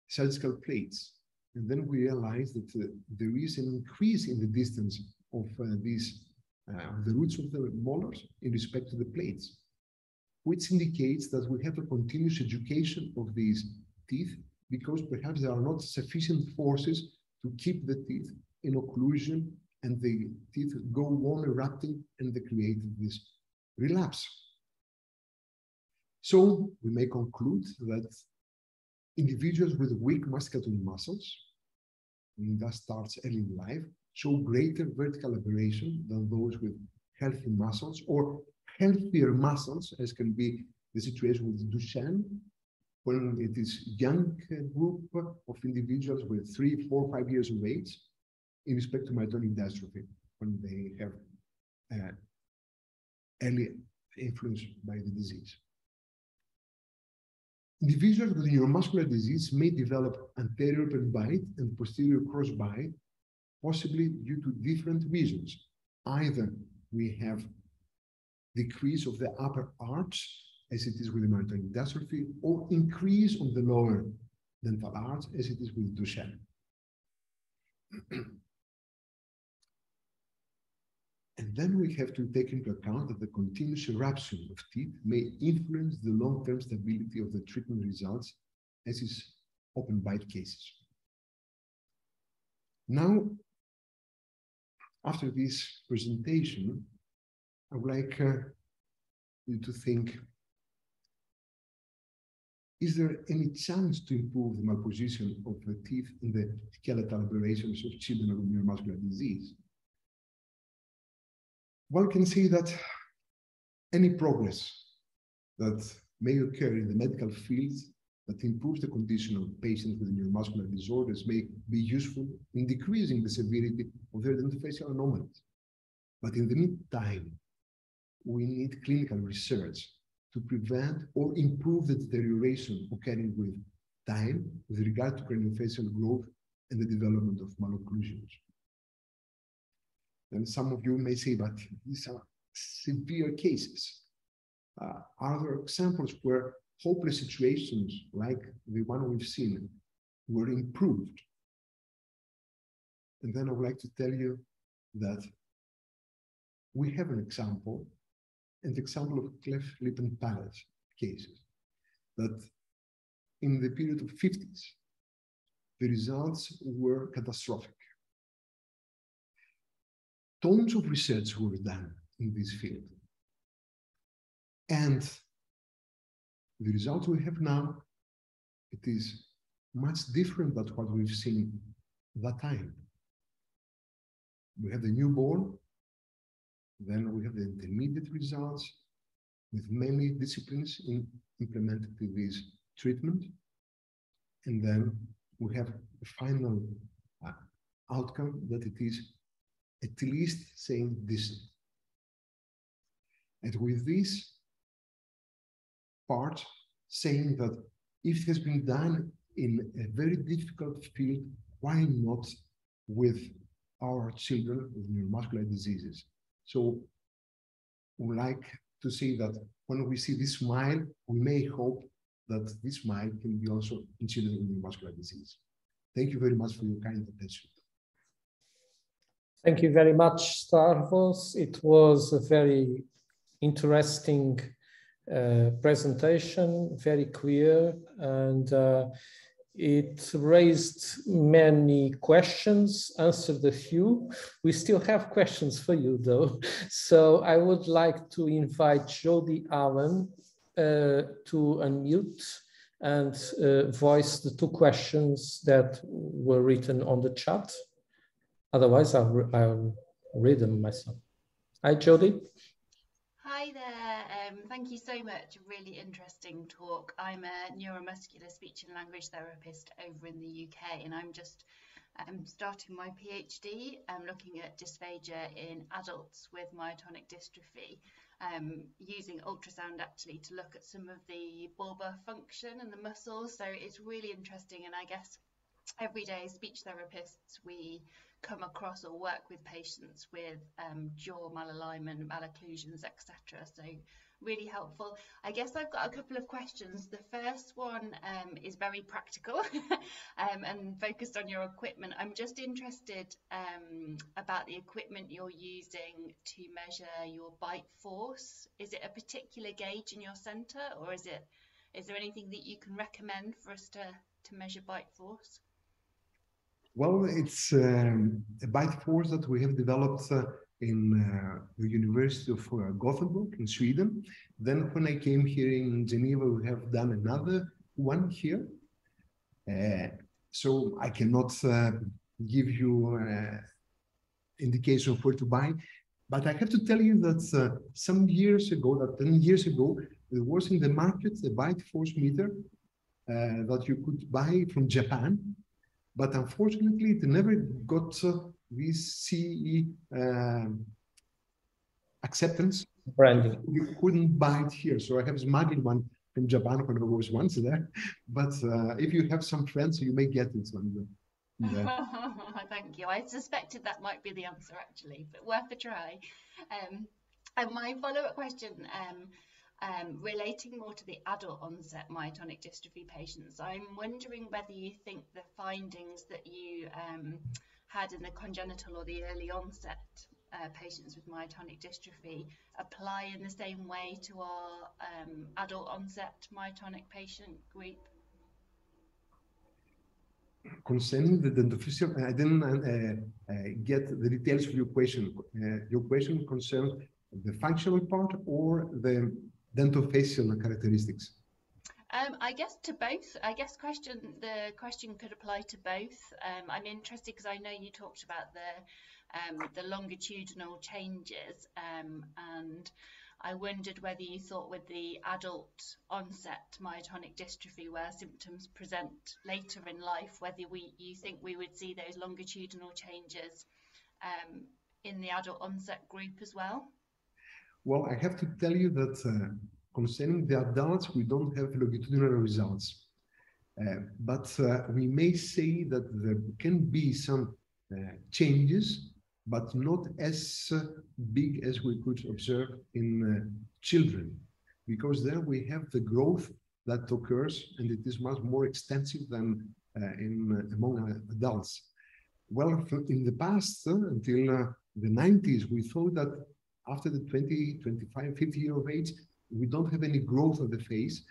S2: surgical plates. And then we realized that uh, there is an increase in the distance of uh, these, uh, the roots of the molars in respect to the plates, which indicates that we have a continuous education of these teeth because perhaps there are not sufficient forces to keep the teeth in occlusion and the teeth go on erupting and they create this relapse. So we may conclude that individuals with weak masticatory muscles, and that starts early in life, show greater vertical aberration than those with healthy muscles or healthier muscles, as can be the situation with Duchenne, when it is young group of individuals with three, four, five years of age, in respect to myotonic dystrophy, when they have uh, early influence by the disease. Individuals with neuromuscular disease may develop anterior peri-bite and posterior cross-bite, possibly due to different reasons. Either we have decrease of the upper arch, as it is with the myotonic dystrophy, or increase of the lower dental arch, as it is with Duchenne. And then we have to take into account that the continuous eruption of teeth may influence the long-term stability of the treatment results, as is open bite cases. Now, after this presentation, I would like uh, you to think, is there any chance to improve the malposition of the teeth in the skeletal aberrations of children with neuromuscular disease? one can see that any progress that may occur in the medical field that improves the condition of patients with neuromuscular disorders may be useful in decreasing the severity of their dentofacial anomalies. But in the meantime, we need clinical research to prevent or improve the deterioration occurring with time with regard to craniofacial growth and the development of malocclusions. And some of you may say, but these are severe cases. Uh, are there examples where hopeless situations like the one we've seen were improved? And then I would like to tell you that we have an example, an example of cleft lip and palate cases, that in the period of 50s, the results were catastrophic tons of research were done in this field. And the results we have now, it is much different than what we've seen that time. We have the newborn, then we have the intermediate results with many disciplines in implemented this treatment. And then we have the final uh, outcome that it is at least saying this. And with this part, saying that if it has been done in a very difficult field, why not with our children with neuromuscular diseases? So we like to say that when we see this smile, we may hope that this smile can be also in children with disease. Thank you very much for your kind attention.
S1: Thank you very much, Stavros. It was a very interesting uh, presentation, very clear, and uh, it raised many questions, answered a few. We still have questions for you, though. So I would like to invite Jody Allen uh, to unmute and uh, voice the two questions that were written on the chat. Otherwise, I'll, I'll read them myself. Hi, Jody.
S3: Thank you so much. Really interesting talk. I'm a neuromuscular speech and language therapist over in the UK, and I'm just um, starting my PhD. I'm looking at dysphagia in adults with myotonic dystrophy, um, using ultrasound actually to look at some of the bulbar function and the muscles. So it's really interesting, and I guess everyday speech therapists we come across or work with patients with um, jaw malalignment, malocclusions, etc. So really helpful. I guess I've got a couple of questions. The first one um, is very practical um, and focused on your equipment. I'm just interested um, about the equipment you're using to measure your bite force. Is it a particular gauge in your center or is it is there anything that you can recommend for us to, to measure bite force?
S2: Well, it's um, a bite force that we have developed uh, in uh, the University of uh, Gothenburg in Sweden. Then when I came here in Geneva, we have done another one here. Uh, so I cannot uh, give you uh, indication of where to buy, but I have to tell you that uh, some years ago, that 10 years ago, there was in the market a bite force meter that you could buy from Japan but unfortunately it never got uh, see CE uh, acceptance.
S1: Branding.
S2: You couldn't buy it here. So I have smuggled one from Japan when I was once there. But uh, if you have some friends, you may get it one
S3: yeah. Thank you. I suspected that might be the answer actually, but worth a try. Um, and my follow-up question, um, um, relating more to the adult onset myotonic dystrophy patients, I'm wondering whether you think the findings that you um, had in the congenital or the early onset uh, patients with myotonic dystrophy apply in the same way to our um, adult onset myotonic patient group?
S2: Concerning the dentofacial, I didn't uh, uh, get the details of your question. Uh, your question concerns the functional part or the dentofacial characteristics?
S3: Um, I guess to both. I guess question the question could apply to both. Um, I'm interested because I know you talked about the um, the longitudinal changes, um, and I wondered whether you thought with the adult onset myotonic dystrophy, where symptoms present later in life, whether we you think we would see those longitudinal changes um, in the adult onset group as well.
S2: Well, I have to tell you that uh, concerning the adults, we don't have longitudinal results. Uh, but uh, we may say that there can be some uh, changes, but not as big as we could observe in children, because there we have the growth that occurs and it is much more extensive than in among adults. Well, in the past, until the 90s, we thought that after the 20, 25, 50 year of age, we don't have any growth of the face.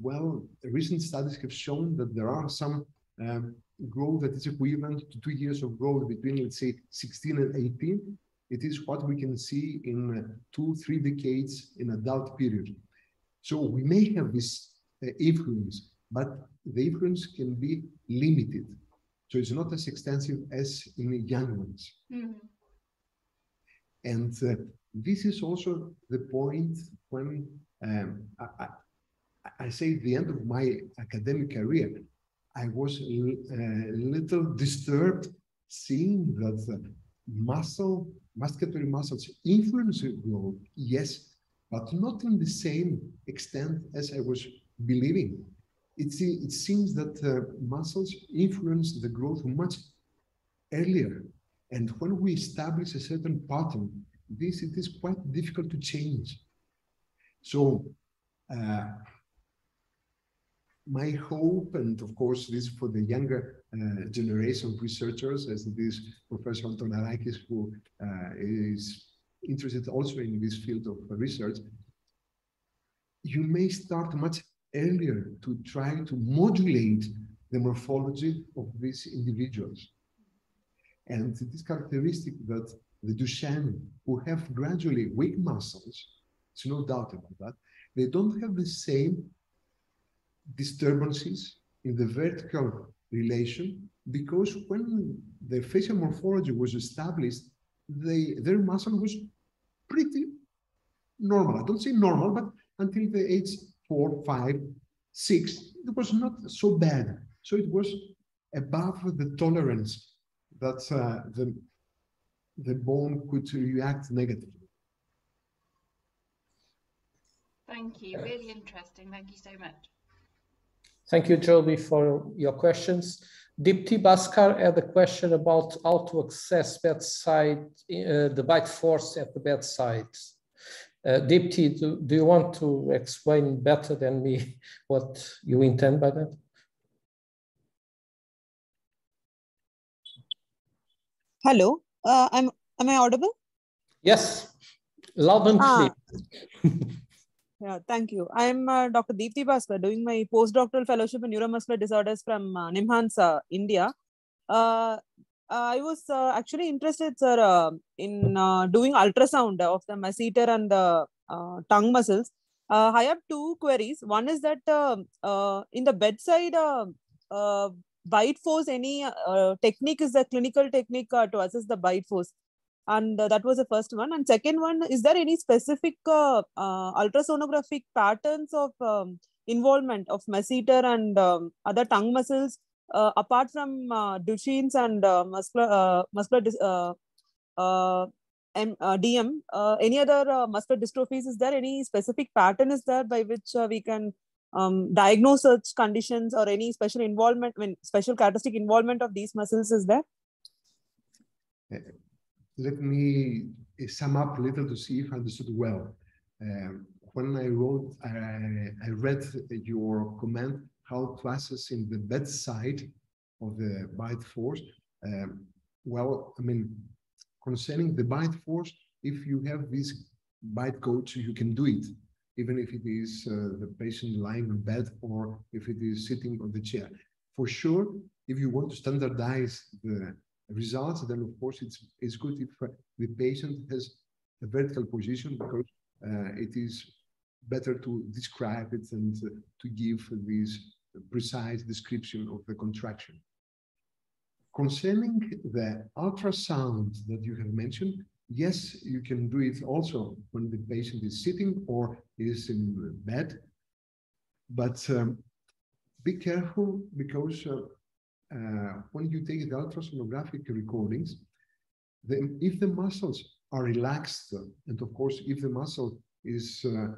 S2: Well, recent studies have shown that there are some um, growth that is equivalent to two years of growth between, let's say, 16 and 18. It is what we can see in uh, two, three decades in adult period. So we may have this uh, influence, but the influence can be limited. So it's not as extensive as in young ones. Mm -hmm. And uh, this is also the point when um, I, I, say the end of my academic career, I was a uh, little disturbed seeing that muscle, masticatory muscles influence growth, yes, but not in the same extent as I was believing. It, it seems that uh, muscles influence the growth much earlier. And when we establish a certain pattern this it is quite difficult to change. So uh, my hope, and of course this for the younger uh, generation of researchers, as it is Professor Antonarakis, who uh, is interested also in this field of research, you may start much earlier to try to modulate the morphology of these individuals. And it is characteristic that the Duchenne, who have gradually weak muscles, there's no doubt about that, they don't have the same disturbances in the vertical relation because when the facial morphology was established, they, their muscle was pretty normal. I don't say normal, but until the age four, five, six, it was not so bad. So it was above the tolerance that uh, the the bone could react negatively.
S3: Thank you. Really interesting. Thank you so much.
S1: Thank you, Jody, for your questions. Dipti Baskar had a question about how to access bedside, uh, the bite force at the bedside. Uh, Dipti, do, do you want to explain better than me what you intend by that?
S4: Hello. Uh, I'm am I audible?
S1: Yes, loud and ah.
S4: yeah, thank you. I'm uh, Dr. Deepthi Bhaskar doing my postdoctoral fellowship in neuromuscular disorders from uh, NIMHANS, uh, India. Uh, I was uh, actually interested, sir, uh, in doing ultrasound of the masseter and the tongue muscles. I have two queries. One is that in the bedside bite force, any technique is the clinical technique to assess the bite force? And that was the first one. And second one, is there any specific ultrasonographic patterns of um, involvement of masseter and um, other tongue muscles uh, apart from uh, Duchenne's and uh, muscular uh, muscular uh, uh, M, DM, any other muscular dystrophies? Is there any specific pattern is there by which we can um, diagnose such conditions or any special involvement, I mean, special characteristic involvement of these muscles is there?
S2: Let me sum up a little to see if I understood well. Um, when I wrote, I, I read your comment how to assess in the bedside of the bite force. Um, well, I mean, concerning the bite force, if you have this bite gauge, you can do it, even if it is uh, the patient lying in bed or if it is sitting on the chair. For sure, if you want to standardize the results, then of course it's, it's good if the patient has a vertical position because uh, it is better to describe it and to give this precise description of the contraction. Concerning the ultrasound that you have mentioned, yes, you can do it also when the patient is sitting or is in bed. But um, be careful because uh, uh, when you take the ultrasonographic recordings, the, if the muscles are relaxed, and of course, if the muscle is uh,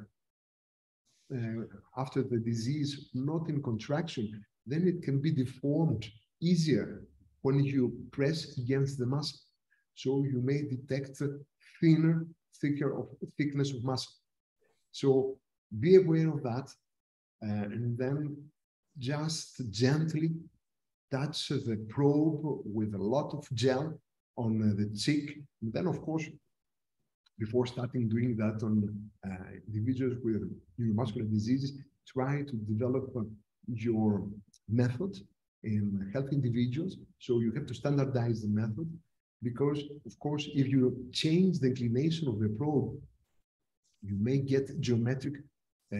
S2: uh, after the disease not in contraction, then it can be deformed easier when you press against the muscle. So you may detect thinner, thicker of thickness of muscle. So be aware of that, uh, and then just gently touch the probe with a lot of gel on the cheek. And then, of course, before starting doing that on uh, individuals with neuromuscular diseases, try to develop your method in healthy individuals. So you have to standardize the method because, of course, if you change the inclination of the probe, you may get geometric uh,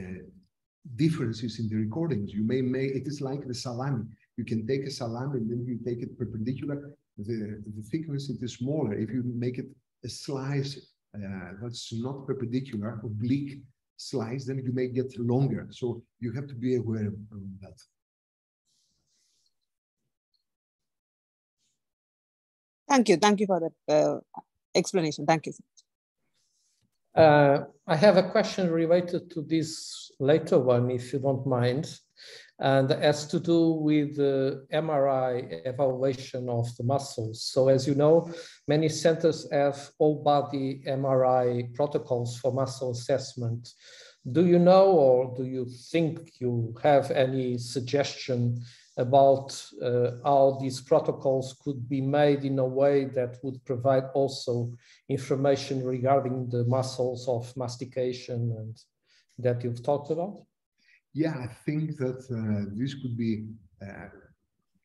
S2: differences in the recordings. You may make it is like the salami. You can take a salami and then you take it perpendicular. The, the thickness it is smaller. If you make it a slice uh, that's not perpendicular, oblique slice, then you may get longer. So you have to be aware of that.
S4: Thank you. Thank you for that uh, explanation. Thank you.
S1: Uh, I have a question related to this later one, if you don't mind and has to do with the MRI evaluation of the muscles. So as you know, many centers have whole body MRI protocols for muscle assessment. Do you know or do you think you have any suggestion about uh, how these protocols could be made in a way that would provide also information regarding the muscles of mastication and that you've talked about?
S2: Yeah, I think that uh, this could be uh,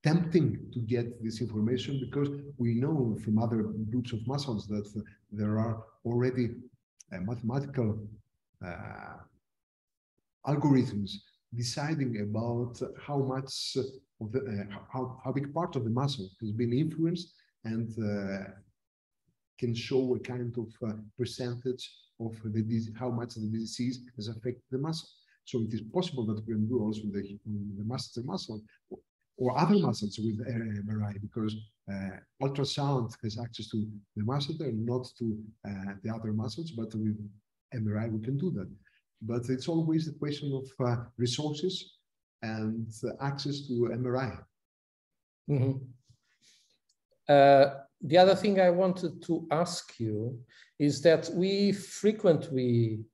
S2: tempting to get this information because we know from other groups of muscles that uh, there are already uh, mathematical uh, algorithms deciding about how much of the uh, how, how big part of the muscle has been influenced and can show a kind of percentage of the how much the disease has affected the muscle. So it is possible that we can do also the, the masseter muscle or other muscles with MRI because uh, ultrasound has access to the masseter, not to uh, the other muscles, but with MRI we can do that. But it's always the question of uh, resources and access to MRI.
S1: Mm -hmm. the other thing I wanted to ask you is that we frequently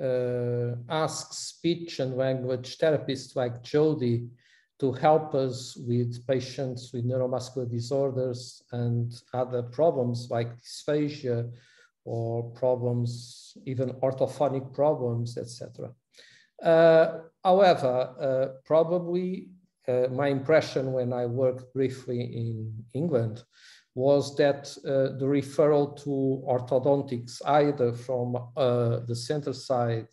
S1: uh, ask speech and language therapists like Jody to help us with patients with neuromuscular disorders and other problems like dysphagia or problems, even orthophonic problems, etc. Uh, however, uh, probably uh, my impression when I worked briefly in England was that uh, the referral to orthodontics, either from uh, the center side,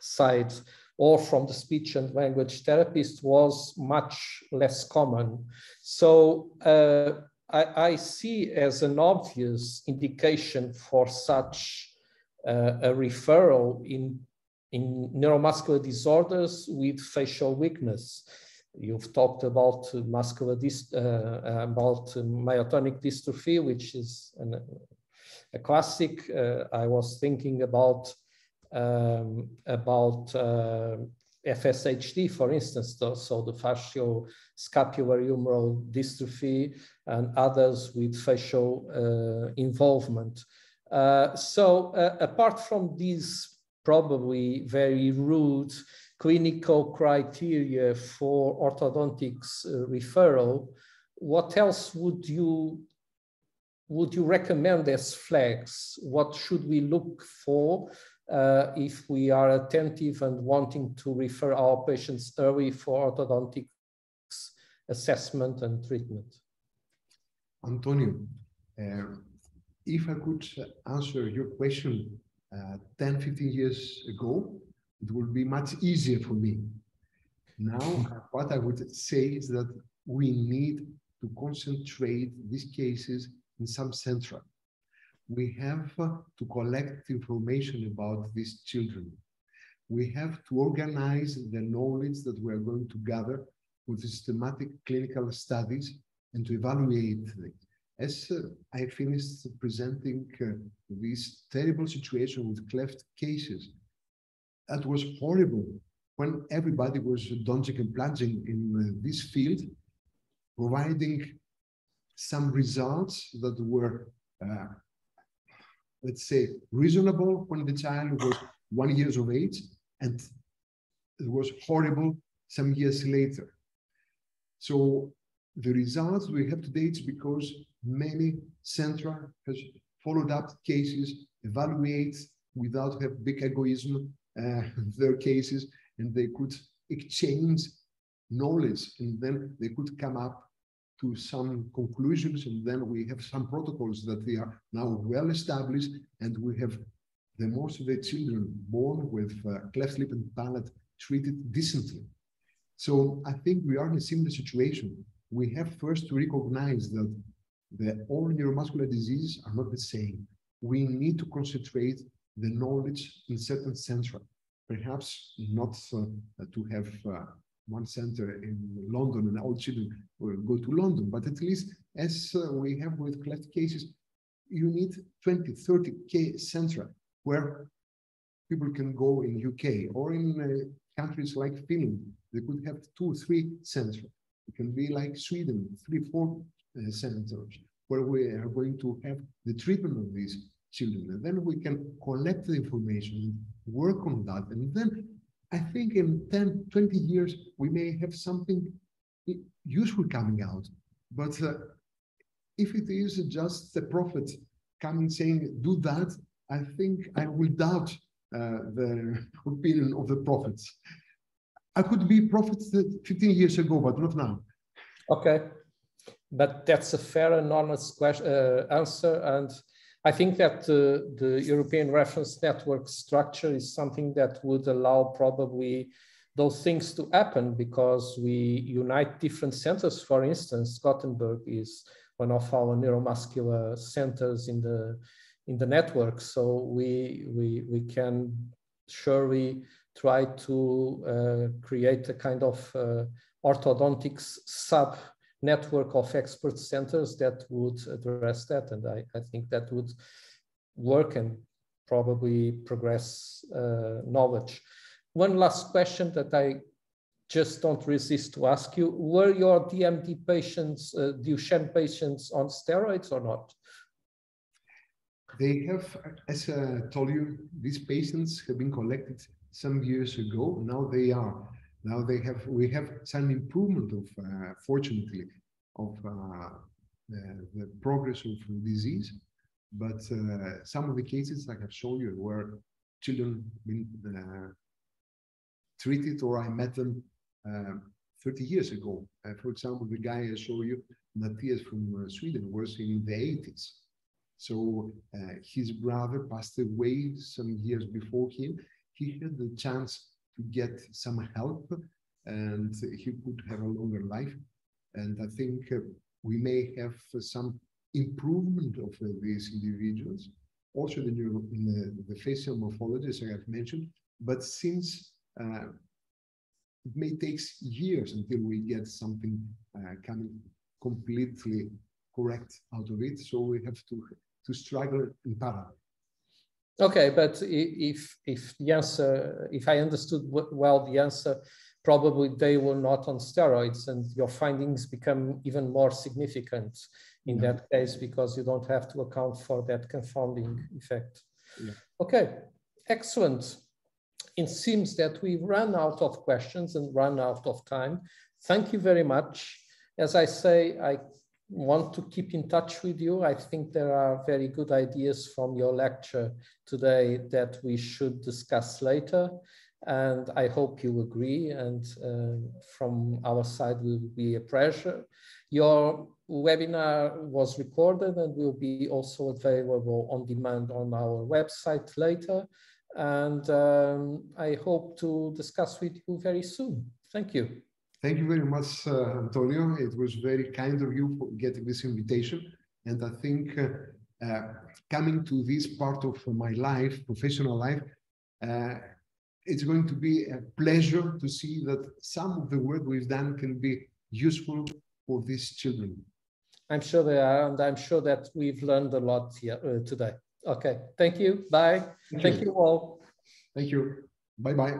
S1: side or from the speech and language therapist, was much less common. So uh, I, I, see as an obvious indication for such uh, a referral in, in neuromuscular disorders with facial weakness You've talked about muscular dys uh, about myotonic dystrophy, which is an, a classic. Uh, I was thinking about um, about uh, FSHD, for instance, so the fascial scapulohumeral dystrophy and others with facial uh, involvement. Uh, so uh, apart from these probably very rude clinical criteria for orthodontics uh, referral, what else would you would you recommend as flags? What should we look for uh, if we are attentive and wanting to refer our patients early for orthodontics assessment and treatment?
S2: Antonio, uh, if I could answer your question uh, 10, 15 years ago, it will be much easier for me. Now, what I would say is that we need to concentrate these cases in some central. We have to collect information about these children. We have to organize the knowledge that we are going to gather with systematic clinical studies and to evaluate them. As uh, I finished presenting uh, this terrible situation with cleft cases, that was horrible when everybody was dodging and plunging in uh, this field, providing some results that were, uh, let's say, reasonable when the child was one years of age, and it was horrible some years later. So the results we have today is because many centra has followed up cases, evaluates without have big egoism their cases and they could exchange knowledge and then they could come up to some conclusions and then we have some protocols that they are now well established and we have the most of the children born with uh, cleft lip and palate treated decently. So I think we are in a similar situation. We have first to recognize that the all neuromuscular diseases are not the same. We need to concentrate the knowledge in certain centra. Perhaps not uh, to have uh, one center in London and all children will go to London, but at least as uh, we have with cleft cases, you need 20, 30 K centra where people can go in UK or in countries like Finland. They could have two, three centra. It can be like Sweden, three, four uh, centers where we are going to have the treatment of these children. And then we can collect the information, work on that. And then I think in 10, 20 years, we may have something useful coming out. But uh, if it is just the prophet coming saying, do that, I think I will doubt uh, the opinion of the prophets. I could be prophet 15 years ago, but not now.
S1: Okay. But that's a fair and honest question, uh, answer. And I think that uh, the European reference network structure is something that would allow probably those things to happen because we unite different centers. For instance, Gothenburg is one of our neuromuscular centers in the in the network. So we we we can surely try to uh, create a kind of uh, orthodontics sub network of expert centers that would address that. And I, I think that would work and probably progress uh, knowledge. One last question that I just don't resist to ask you, were your DMD patients, uh, Duchenne patients on steroids or not?
S2: They have, as I told you, these patients have been collected some years ago. Now they are now they have we have some improvement of uh, fortunately of uh, the, the, progress of the disease, but uh, some of the cases I have shown you where children been uh, treated or I met them 30 years ago. Uh, for example, the guy I show you, Matthias from uh, Sweden, was in the 80s. So his brother passed away some years before him. He had the chance to get some help and he could have a longer life. And I think uh, we may have some improvement of uh, these individuals. Also, the, neuro, the, the facial morphology, as I have mentioned, but since uh, it may take years until we get something uh, coming completely correct out of it. So we have to to struggle in parallel.
S1: Okay, but if if the answer, if I understood well, the answer probably they were not on steroids, and your findings become even more significant in yeah. that case because you don't have to account for that confounding effect. Yeah. Okay, excellent it seems that we've run out of questions and run out of time. Thank you very much. As I say, I want to keep in touch with you. I think there are very good ideas from your lecture today that we should discuss later. And I hope you agree. And uh, from our side, will be a pleasure. Your webinar was recorded and will be also available on demand on our website later. And um, I hope to discuss with you very soon. Thank you.
S2: Thank you very much, uh, Antonio. It was very kind of you for getting this invitation. And I think uh, uh, coming to this part of my life, professional life, uh, it's going to be a pleasure to see that some of the work we've done can be useful for these children.
S1: I'm sure they are, and I'm sure that we've learned a lot here uh, today. Okay. Thank you. Bye. Thank, Thank you. you all.
S2: Thank you. Bye bye.